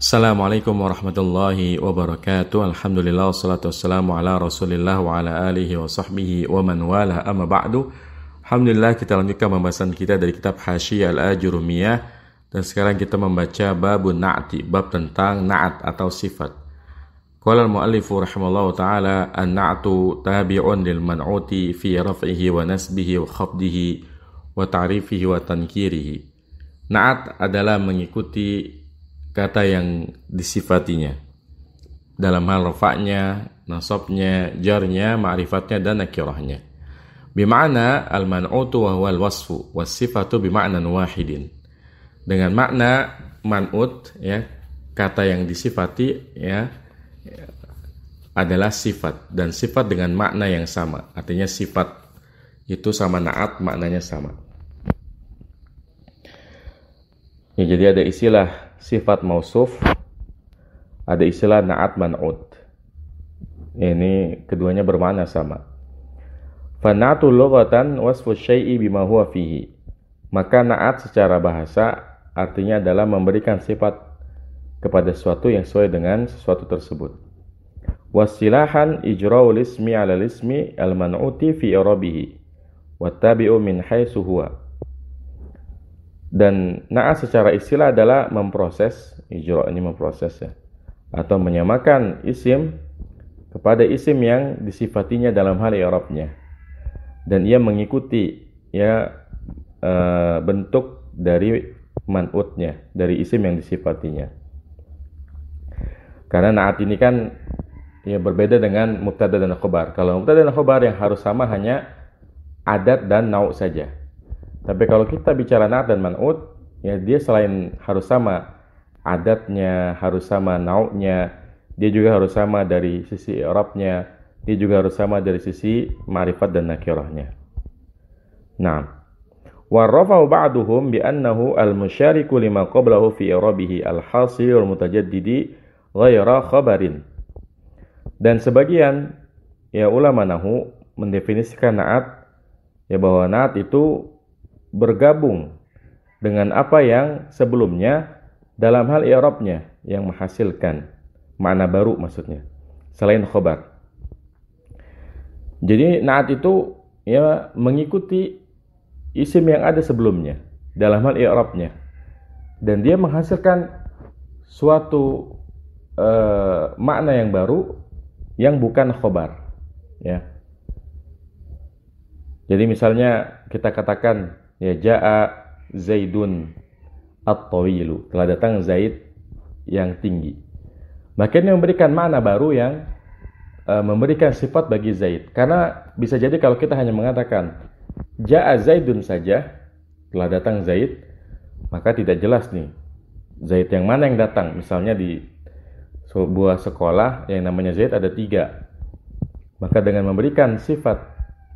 Assalamualaikum warahmatullahi wabarakatuh. Alhamdulillah wassalatu wassalamu ala rasulillah wa ala alihi wa sahbihi wa man wala. Amma ba'du. Alhamdulillah kita lanjutkan pembahasan kita dari kitab Hashiyah al-Ajurumiyah. Dan sekarang kita membaca babun na'ti Bab tentang na'at atau sifat. Qala al-muallifu rahimallahu ta'ala An-na'tu tabi'un lil man'uti fi raf'ihi wa nasbihi wa khafdihi wa ta'rifihi wa tankirihi. Na'at adalah mengikuti kata yang disifatinya dalam hal rafa'nya, nasabnya, jarnya, ma'rifatnya dan nakirahnya. Bima'na al-man'utu wa huwa al-wasfu was sifatu bima'nan wahidin. Dengan makna man'ut ya, kata yang disifati ya adalah sifat dan sifat dengan makna yang sama. Artinya sifat itu sama na'at maknanya sama. Ya, jadi ada istilah sifat mausuf, ada istilah na'at man'ud. Ini keduanya bermakna sama. Fana'atu lughatan wasfu syai'i bima huwa fihi. Maka na'at secara bahasa artinya adalah memberikan sifat kepada sesuatu yang sesuai dengan sesuatu tersebut. Wasilahan ijra'ul ismi 'ala ismi al-man'uti fi irabihi. Wattabi'u min haitsu huwa dan naas secara istilah adalah memproses, ijro ini memproses ya, atau menyamakan isim kepada isim yang disifatinya dalam hal i'rabnya. Dan ia mengikuti ya e, bentuk dari man'utnya, dari isim yang disifatinya. Karena naat ini kan ya berbeda dengan mubtada dan khobar. Kalau mubtada dan khobar yang harus sama hanya adat dan nau saja. Tapi kalau kita bicara na'at dan man'ut, ya dia selain harus sama adatnya, harus sama nau'nya, dia juga harus sama dari sisi i'rabnya, dia juga harus sama dari sisi ma'rifat dan nakirahnya. Nah, warrafa'u ba'duhum bi'annahu al-musyariku lima qablahu fi i'rabihi al-hasil mutajaddidi ghaira khabarin. Dan sebagian ya ulama nahu mendefinisikan na'at ya bahwa na'at itu bergabung dengan apa yang sebelumnya dalam hal i'rabnya yang menghasilkan makna baru maksudnya selain khobar. Jadi naat itu ya mengikuti isim yang ada sebelumnya dalam hal i'rabnya dan dia menghasilkan suatu uh, makna yang baru yang bukan khobar ya. Jadi misalnya kita katakan ya jaa Zaidun at-tawilu. Telah datang Zaid yang tinggi. Maka memberikan makna baru yang uh, memberikan sifat bagi Zaid. Karena bisa jadi kalau kita hanya mengatakan jaa Zaidun saja telah datang Zaid maka tidak jelas nih Zaid yang mana yang datang. Misalnya di sebuah sekolah yang namanya Zaid ada tiga. Maka dengan memberikan sifat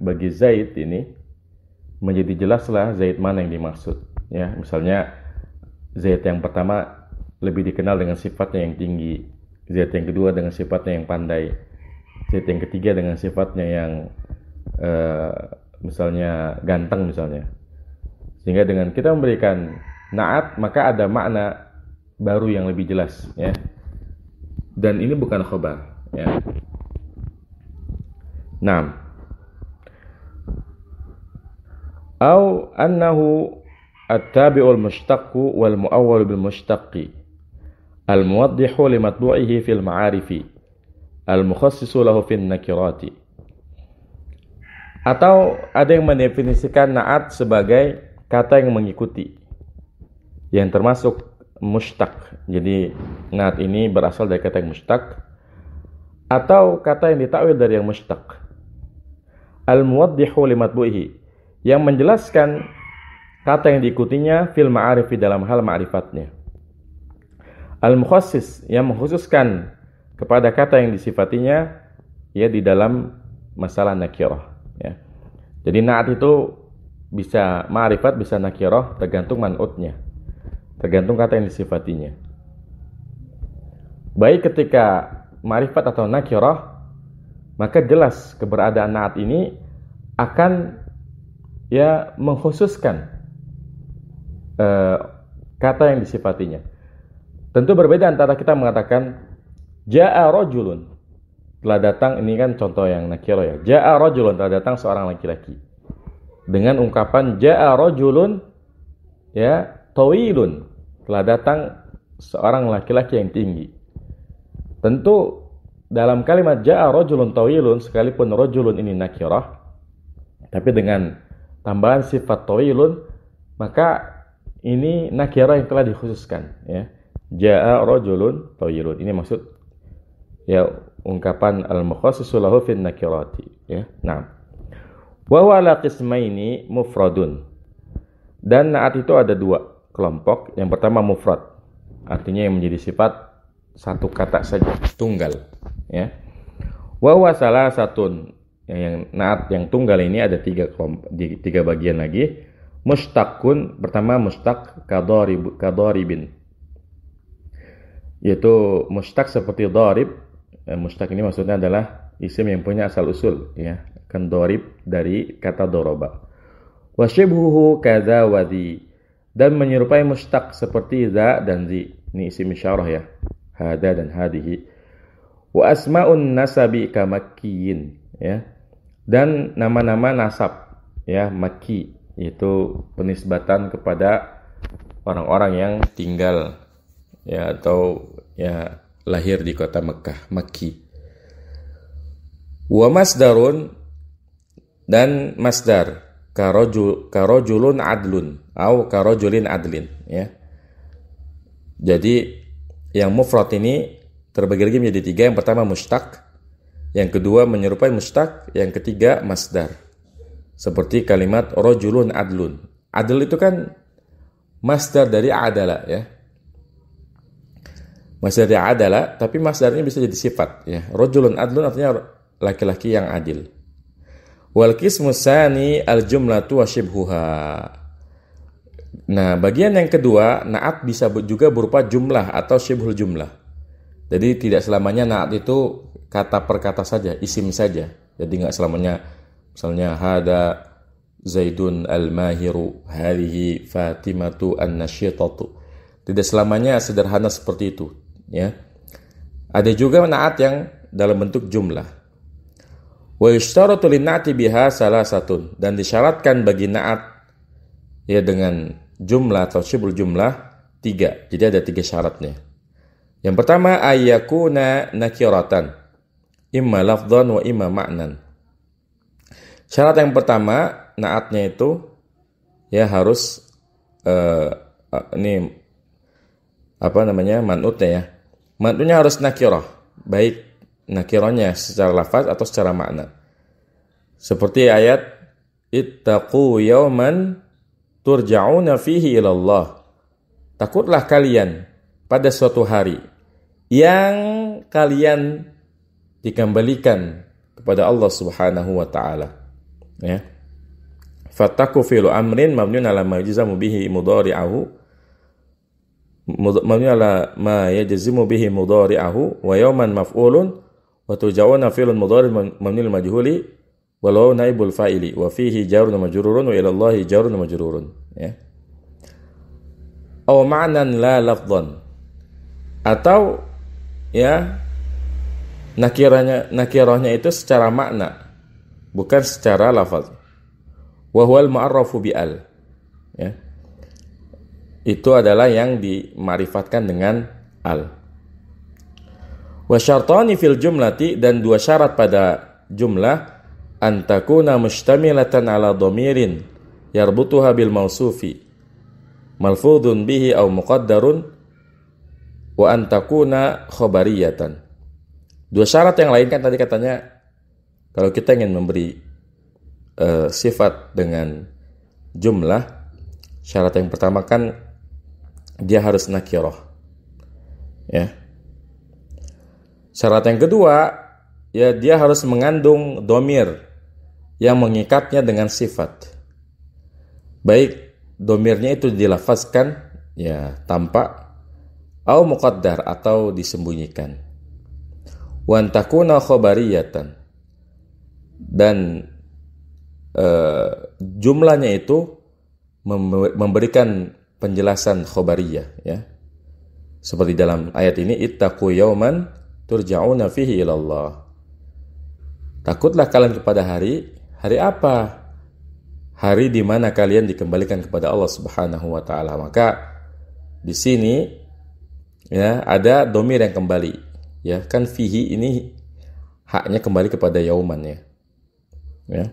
bagi Zaid ini menjadi jelaslah Zaid mana yang dimaksud. Ya, misalnya Zaid yang pertama lebih dikenal dengan sifatnya yang tinggi, Zaid yang kedua dengan sifatnya yang pandai, Zaid yang ketiga dengan sifatnya yang uh, misalnya ganteng misalnya. Sehingga dengan kita memberikan naat maka ada makna baru yang lebih jelas ya. Dan ini bukan khobar ya. Nah, au annahu at-tabi'ul mushtaqqu wal mu'awwal bil mushtaqqi al muwaddihu li matbu'ihi fil ma'arifi. Al mukhassisu lahu fin nakirati. Atau ada yang mendefinisikan naat sebagai kata yang mengikuti. Yang termasuk mushtaq. Jadi naat ini berasal dari kata yang mushtaq atau kata yang ditakwil dari yang mushtaq. Al muwaddihu limatbuhi yang menjelaskan kata yang diikutinya fil ma'arif dalam hal ma'rifatnya. Al-mukhassis yang mengkhususkan kepada kata yang disifatinya ya di dalam masalah nakirah ya. Jadi naat itu bisa ma'rifat bisa nakirah tergantung man'utnya. Tergantung kata yang disifatinya. Baik ketika ma'rifat atau nakirah maka jelas keberadaan naat ini akan ya mengkhususkan uh, kata yang disifatinya. Tentu berbeda antara kita mengatakan ja'a rajulun. Telah datang ini kan contoh yang nakiro ya. Ja'a rajulun telah datang seorang laki-laki. Dengan ungkapan ja'a rajulun ya tawilun. Telah datang seorang laki-laki yang tinggi. Tentu dalam kalimat ja'a rajulun tawilun sekalipun rajulun ini nakirah tapi dengan tambahan sifat tawilun maka ini nakirah yang telah dikhususkan ya. Ja'a rajulun tawilun. Ini maksud ya ungkapan al-mukhassisu lahu fin nakirati ya. Nah. Wa huwa ala qismaini mufradun. Dan naat itu ada dua kelompok. Yang pertama mufrad. Artinya yang menjadi sifat satu kata saja, tunggal ya. Wa huwa salah satun yang naat yang tunggal ini ada tiga kelompok, tiga bagian lagi. Mustaqun pertama mustaq kadharib kadharibin. Yaitu mustaq seperti dharib. Eh, mustaq ini maksudnya adalah isim yang punya asal usul ya. Kan dharib dari kata doroba. Wa shibhuhu kadza wa dan menyerupai mustaq seperti za dan zi. Ini isim isyarah ya. Hada dan hadihi. Wa asma'un nasabi kamakkiyin ya. Dan nama-nama nasab ya makki yaitu penisbatan kepada orang-orang yang tinggal ya atau ya lahir di kota Mekah, Makki. Wa masdarun dan masdar karojul karojulun adlun atau karojulin adlin ya. Jadi yang mufrad ini terbagi lagi menjadi tiga. Yang pertama mustaq, yang kedua menyerupai mustaq, yang ketiga masdar. Seperti kalimat rojulun adlun. Adl itu kan masdar dari adalah ya. Masdar dari adalah, tapi masdarnya bisa jadi sifat ya. Rojulun adlun artinya laki-laki yang adil. Wal kismu sani al jumlatu wa shibhuha. Nah, bagian yang kedua, naat bisa juga berupa jumlah atau shibhul jumlah. Jadi tidak selamanya naat itu kata per kata saja, isim saja. Jadi nggak selamanya Misalnya hada Zaidun al-mahiru halihi Fatimatu an-nasyitatu. Tidak selamanya sederhana seperti itu, ya. Ada juga naat yang dalam bentuk jumlah. Wa yushtaratu linna'ti biha salah satu dan disyaratkan bagi naat ya dengan jumlah atau syibul jumlah tiga. Jadi ada tiga syaratnya. Yang pertama ayyakuna nakiratan imma lafdhan wa imma ma'nan. Syarat yang pertama, naatnya itu ya harus uh, ini apa namanya manutnya ya. Manutnya harus nakirah, baik nakirahnya secara lafaz atau secara makna. Seperti ayat ittaqu yawman turja'una fihi ilallah. Takutlah kalian pada suatu hari yang kalian dikembalikan kepada Allah Subhanahu wa taala. Ya. Fataku fi'lu amrin mabniun ala ma yajzamu bihi mudhari'ahu mabniun ala ma yajzimu bihi mudhari'ahu wa yawman maf'ulun wa tujawana fi'lun mudhari' mabniun majhuli walau naibul fa'ili wa fihi jarun majrurun wa ila Allah jarun majrurun. Ya. Aw ma'nan la lafdhan. Atau ya nakiranya nakirahnya itu secara makna bukan secara lafaz. Wahwal ma'arrafu bi'al. Ya. Itu adalah yang dimarifatkan dengan al. Wa syartani fil jumlati dan dua syarat pada jumlah antakuna mustamilatan ala domirin yarbutuha bil mausufi malfudun bihi au muqaddarun wa antakuna khobariyatan. Dua syarat yang lain kan tadi katanya kalau kita ingin memberi uh, sifat dengan jumlah, syarat yang pertama kan dia harus nakiroh. Ya. Syarat yang kedua, ya dia harus mengandung domir yang mengikatnya dengan sifat. Baik domirnya itu dilafazkan ya tampak au muqaddar atau disembunyikan. Wan takuna khobariyatan dan uh, jumlahnya itu memberikan penjelasan khobariyah ya Seperti dalam ayat ini, ittaqu yauman turja'una fihi ilallah. Takutlah kalian kepada hari, hari apa? Hari di mana kalian dikembalikan kepada Allah Subhanahu wa taala. Maka di sini ya ada domir yang kembali. Ya, kan fihi ini haknya kembali kepada yauman ya. Ya.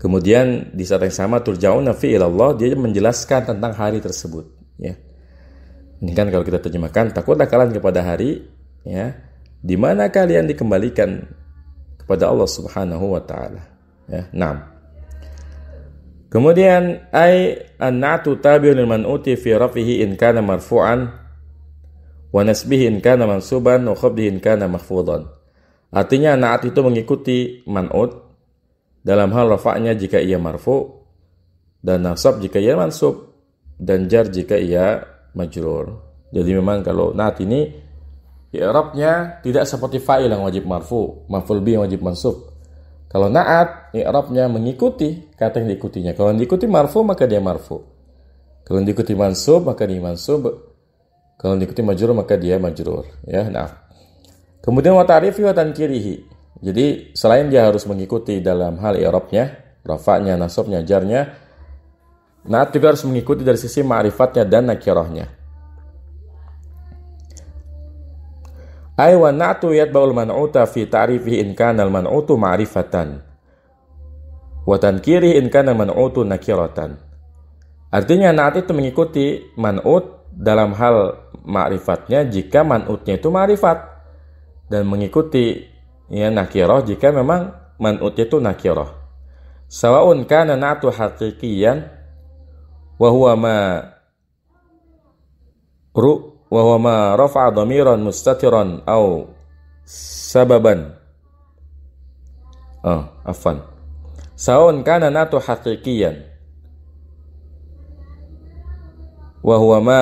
Kemudian di saat yang sama turja'una fi ilallah dia menjelaskan tentang hari tersebut ya. Ini kan kalau kita terjemahkan takutlah kalian kepada hari ya di mana kalian dikembalikan kepada Allah Subhanahu wa taala. Ya, 6. Kemudian ai an-na'tu tabi'un man'uti fi rafihi in kana marfu'an wa nasbihi kana mansuban wa khabdihi in kana mahfudan. Artinya na'at itu mengikuti man'ut dalam hal rafa'nya jika ia marfu dan nasab jika ia mansub dan jar jika ia majrur. Jadi memang kalau naat ini i'rabnya tidak seperti fa'il yang wajib marfu, maf'ul bi yang wajib mansub. Kalau naat i'rabnya mengikuti kata yang diikutinya. Kalau diikuti marfu maka dia marfu. Kalau diikuti mansub maka dia mansub. Kalau diikuti majrur maka dia majrur. Ya, nah. Kemudian wa ta'rifi wa tankirihi. Jadi selain dia harus mengikuti dalam hal i'rabnya, rafa'nya, nasabnya, jarnya, Naat juga harus mengikuti dari sisi ma'rifatnya dan nakirahnya. Ay wa na'tu yatba'ul man'uta fi ta'rifihi in kana al-man'utu ma'rifatan. Wa tankirihi in kana man'utu nakiratan. Artinya na'at itu mengikuti man'ut dalam hal ma'rifatnya jika man'utnya itu ma'rifat. Dan mengikuti ya nakirah jika memang man'utnya itu nakirah. Sawa'un kana na'tu haqiqiyan wa huwa ma ru wa huwa ma rafa'a dhamiran mustatiran au sababan oh afan saun kana natu haqiqiyan wa huwa ma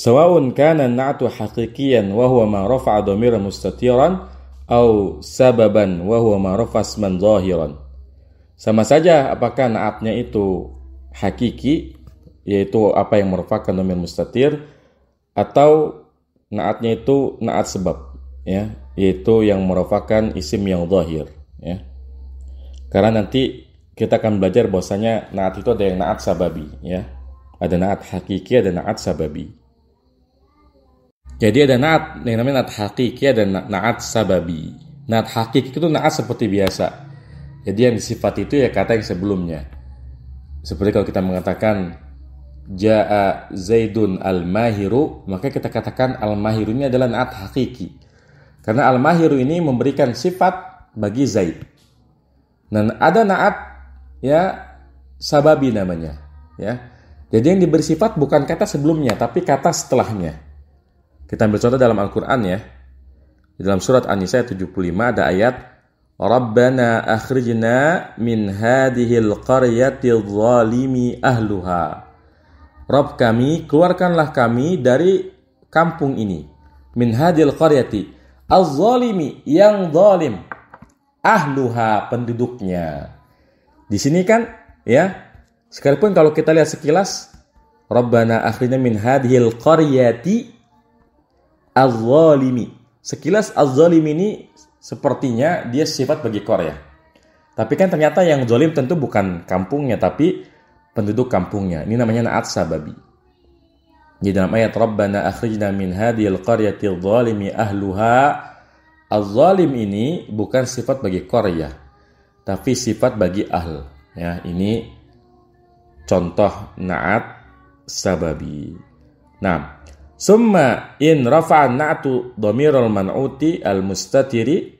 سواء كان النعت حقيقيا وهو ما رفع ضميرا مستتيرا au sababan wa huwa marafas man zahiran. Sama saja apakah naatnya itu hakiki yaitu apa yang merupakan domir mustatir atau naatnya itu naat sebab ya yaitu yang merupakan isim yang zahir ya. Karena nanti kita akan belajar bahwasanya naat itu ada yang naat sababi ya. Ada naat hakiki, ada naat sababi. Jadi ada naat yang namanya naat hakiki ada naat sababi. Naat hakiki itu naat seperti biasa. Jadi yang sifat itu ya kata yang sebelumnya. Seperti kalau kita mengatakan Ja'a Zaidun al-Mahiru, maka kita katakan al-Mahiru ini adalah naat hakiki. Karena al-Mahiru ini memberikan sifat bagi Zaid. Dan ada naat ya sababi namanya, ya. Jadi yang diberi sifat bukan kata sebelumnya, tapi kata setelahnya. Kita ambil contoh dalam Al-Quran ya. Di dalam surat An-Nisa 75 ada ayat Rabbana akhrijna min hadihil qaryati zalimi ahluha. Rabb kami, keluarkanlah kami dari kampung ini. Min hadil qaryati. Az-zalimi, yang zalim. Ahluha, penduduknya. Di sini kan, ya, sekalipun kalau kita lihat sekilas, Rabbana akhrijna min hadihil qaryati Az-zalimi. Sekilas az-zalimi ini sepertinya dia sifat bagi Korea. Tapi kan ternyata yang zalim tentu bukan kampungnya tapi penduduk kampungnya. Ini namanya naat sababi. Di dalam ayat Rabbana akhrijna min hadhil qaryati zalimi ahluha Az-zalim ini bukan sifat bagi Korea, tapi sifat bagi ahl. Ya, ini contoh naat sababi. Nah, Summa in rafa'an na'tu dhamiral man'uti al-mustatiri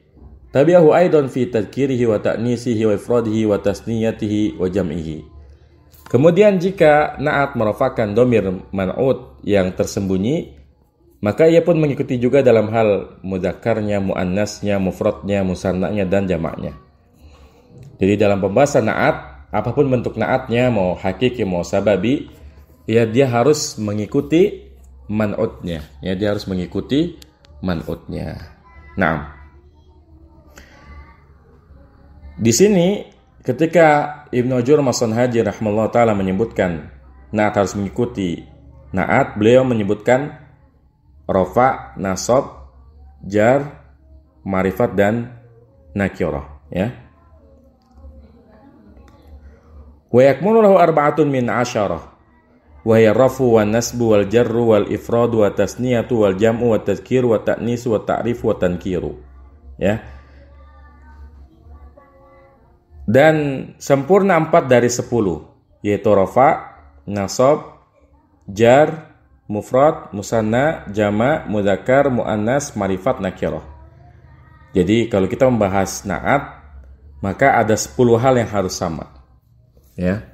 tabi'ahu aidan fi tadkirihi wa ta'nisihi wa ifradihi wa tasniyatihi wa jam'ihi. Kemudian jika na'at merafakan domir man'ut yang tersembunyi, maka ia pun mengikuti juga dalam hal mudzakarnya, muannasnya, mufradnya, musannanya dan jamaknya. Jadi dalam pembahasan na'at, apa pun bentuk na'atnya, mau hakiki, mau sababi, ya dia harus mengikuti man'utnya. Ya, dia harus mengikuti man'utnya. Nah, di sini ketika Ibnu Ajur Masan Haji rahimahullah taala menyebutkan naat harus mengikuti naat, beliau menyebutkan rofa, nasab, jar, marifat dan nakirah, ya. Wa yakmulu lahu arba'atun min asyarah wa hiya rafu wa nasbu wal jarru wal wa tasniyatu wal jam'u wa tadhkiru wa ta'nisu wa ta'rifu wa tankiru. Ya. Dan sempurna empat dari sepuluh, yaitu rafa, nasab, jar, mufrad, musanna, jama, mudzakkar, muannas, marifat, nakirah. Jadi kalau kita membahas naat, maka ada sepuluh hal yang harus sama. Ya.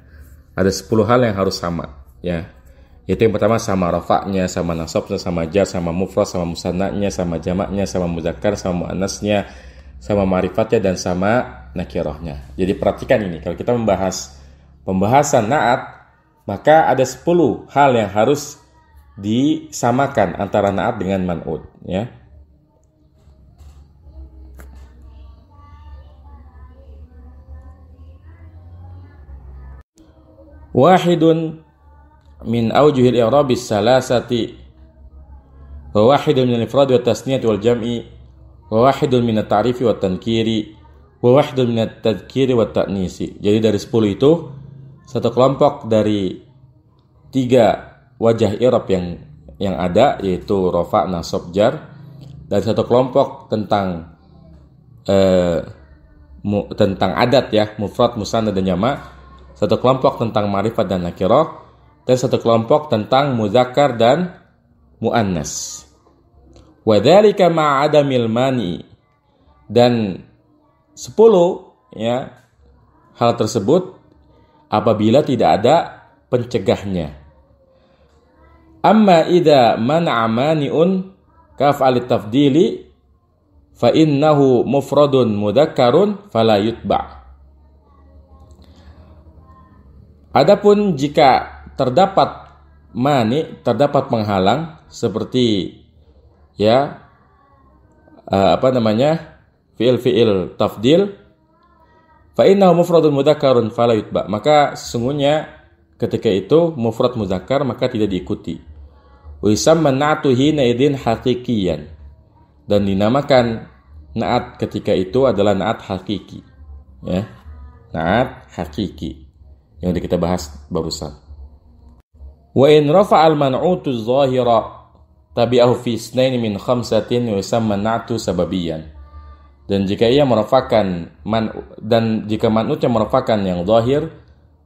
Ada sepuluh hal yang harus sama ya. Itu yang pertama sama rafaknya sama nasabnya sama jar sama mufrad sama musannanya sama jamaknya sama muzakkar sama muannasnya sama marifatnya dan sama nakirahnya. Jadi perhatikan ini kalau kita membahas pembahasan naat maka ada 10 hal yang harus disamakan antara naat dengan man'ud ya. Wahidun min aujuhil i'rabis salasati wa wahidun min al-ifrad wa tasniyati wal jam'i. Wa wahidun min at-ta'rifi wa tankiri wa wahidun min at-tadhkiri wa ta'nisi. Jadi dari 10 itu satu kelompok dari tiga wajah i'rab yang yang ada yaitu rofa, nasab, jar dan satu kelompok tentang eh, mu, tentang adat ya mufrad, musanna dan jama. Satu kelompok tentang marifat dan nakirah dan satu kelompok tentang muzakkar dan muannas. Wadzalika ma'adamil mani dan sepuluh ya hal tersebut apabila tidak ada pencegahnya. Amma idza man'a mani'un kaf'al tafdili fa innahu mufradun mudakkarun fala yutba. Adapun jika terdapat mani, terdapat penghalang seperti ya uh, apa namanya? fiil-fiil tafdil fa innahu mufradun mudzakarun fala yutba. Maka sesungguhnya ketika itu mufrad muzakkar maka tidak diikuti. Wisam menatu hina idin hakikian dan dinamakan naat ketika itu adalah naat hakiki. Ya. Naat hakiki yang kita bahas barusan. Wa in rafa al man'utu zahira tabi'ahu fi isnaini min khamsatin yusamma na'tu sababiyan. Dan jika ia merafakan man dan jika man'utnya merafakan yang zahir,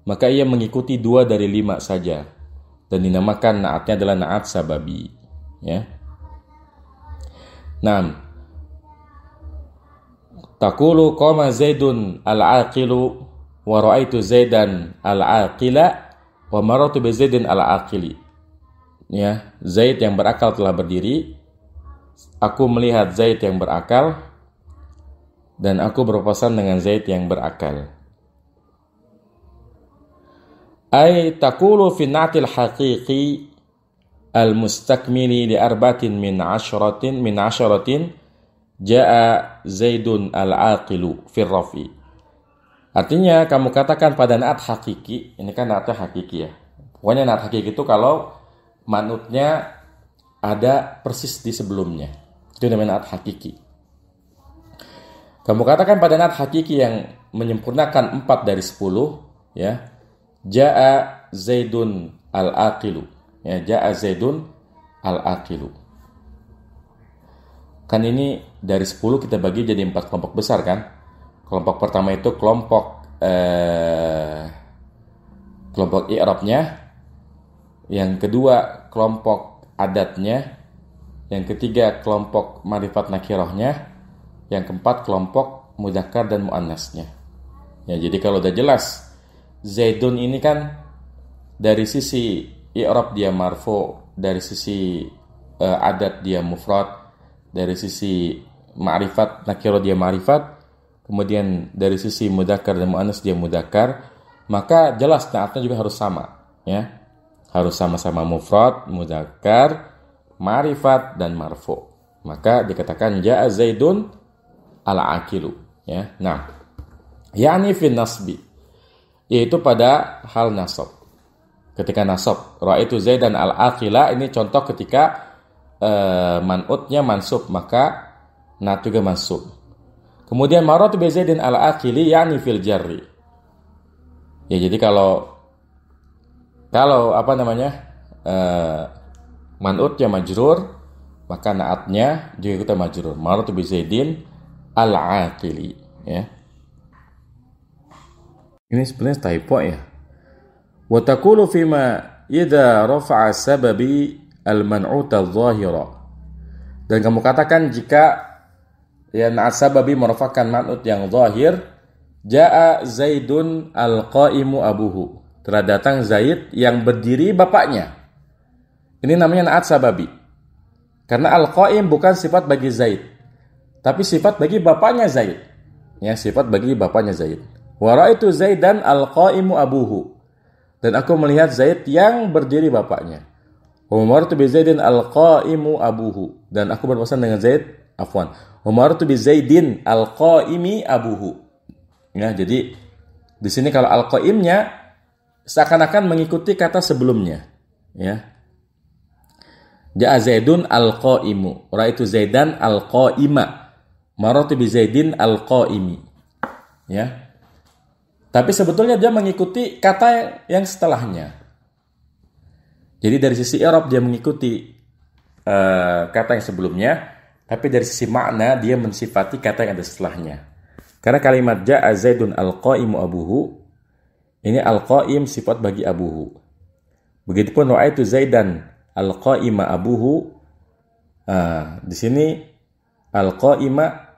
maka ia mengikuti dua dari lima saja dan dinamakan naatnya adalah naat sababi. Ya. Nah, Takulu qama Zaidun al-aqilu wa ra'aitu Zaidan al-aqila Wa maratu bi Zaidin ala aqili. Ya, Zaid yang berakal telah berdiri. Aku melihat Zaid yang berakal dan aku berpapasan dengan Zaid yang berakal. Ay takulu fi natil haqiqi al-mustakmili li arbatin min ashratin min ashratin jaa Zaidun al-aqilu fi rafi. Artinya kamu katakan pada naat hakiki, ini kan naatnya hakiki ya. Pokoknya naat hakiki itu kalau manutnya ada persis di sebelumnya. Itu namanya naat hakiki. Kamu katakan pada naat hakiki yang menyempurnakan 4 dari 10 ya. Ja'a Zaidun al-aqilu. Ya, Ja'a Zaidun al-aqilu. Kan ini dari 10 kita bagi jadi empat kelompok besar kan? Kelompok pertama itu kelompok eh, kelompok i'rabnya. Yang kedua kelompok adatnya. Yang ketiga kelompok marifat nakirohnya. Yang keempat kelompok mudakar dan muannasnya. Ya, jadi kalau udah jelas Zaidun ini kan dari sisi i'rab dia marfu, dari sisi uh, adat dia mufrad, dari sisi ma'rifat nakiro dia ma'rifat, kemudian dari sisi mudakar dan mu'annas dia mudakar, maka jelas naatnya juga harus sama, ya. Harus sama-sama mufrad, mudakar, marifat dan marfu. Maka dikatakan ja'a Zaidun ala akilu, ya. Nah, yakni fi nasbi. yaitu pada hal nasab. Ketika nasab, itu Zaidan al-aqila ini contoh ketika uh, man'utnya mansub, maka nat juga mansub. Kemudian maratu bi Zaidin al-aqili yakni fil jarri. Ya jadi kalau kalau apa namanya? Uh, man'utnya majrur, maka naatnya juga kita majrur. Maratu bi Zaidin al-aqili, ya. Ini sebenarnya typo ya. Wa taqulu fima idza rafa'a sababi al-man'ut al-zahira. Dan kamu katakan jika ya na'at sababi merupakan man'ut yang zahir, ja'a Zaidun al-qa'imu abuhu. Telah datang Zaid yang berdiri bapaknya. Ini namanya na'at sababi. Karena al-qa'im bukan sifat bagi Zaid, tapi sifat bagi bapaknya Zaid. Ya, sifat bagi bapaknya Zaid. Wa ra'aitu Zaidan al-qa'imu abuhu. Dan aku melihat Zaid yang berdiri bapaknya. Umar tu bi Zaidin al-qa'imu abuhu. Dan aku berpesan dengan Zaid, afwan. Umar tu bi Zaidin al-qa'imi abuhu. Ya, jadi di sini kalau al-qa'imnya seakan-akan mengikuti kata sebelumnya. Ya. Ja'a Zaidun al-qa'imu. Ra'aitu Zaidan al-qa'ima. Maratu bi Zaidin al-qa'imi. Ya. Tapi sebetulnya dia mengikuti kata yang setelahnya. Jadi dari sisi Arab dia mengikuti uh, kata yang sebelumnya, tapi dari sisi makna dia mensifati kata yang ada setelahnya. Karena kalimat ja'a Zaidun al-qaimu abuhu ini al-qaim sifat bagi abuhu. Begitupun itu Zaidan al-qaima abuhu. Uh, di sini al-qaima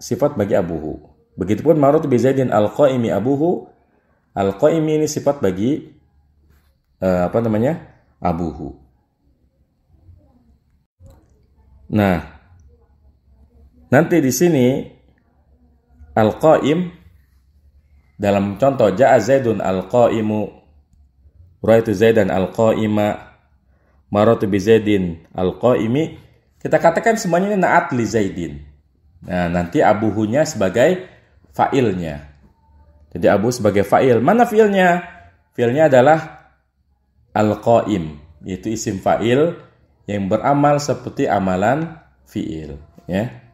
sifat bagi abuhu. Begitupun marut bi Zaidin al-qaimi abuhu. Al-qaimi ini sifat bagi uh, apa namanya? abuhu. Nah, nanti di sini al-qaim dalam contoh ja'a Zaidun al-qaimu Raitu Zaidan al-qaima Maratu bi Zaidin al-qaimi kita katakan semuanya ini naat li Zaidin. Nah, nanti abuhunya sebagai fa'ilnya. Jadi Abu sebagai fa'il. Mana fi'ilnya? Fi'ilnya adalah al-qaim, yaitu isim fa'il yang beramal seperti amalan fi'il, ya.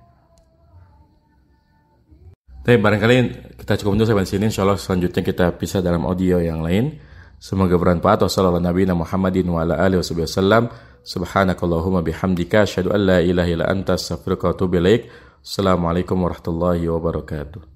Tapi barangkali kita cukup untuk sampai sini. Insya Allah selanjutnya kita bisa dalam audio yang lain. Semoga bermanfaat. Wassalamualaikum warahmatullahi wabarakatuh. Subhanakallahumma bihamdika. Asyadu an la ilaha illa anta astaghfiruka wa atubu ilaik. Assalamualaikum warahmatullahi wabarakatuh.